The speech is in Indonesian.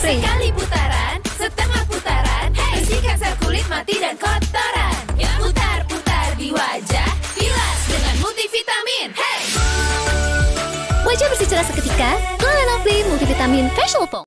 Spray. Sekali putaran, setengah putaran, bersihkan sel kulit mati dan kotoran. Ya, putar-putar di wajah, bilas dengan multivitamin. Hey! Wajah bersih cerah seketika, Glow Play Multivitamin Facial Foam.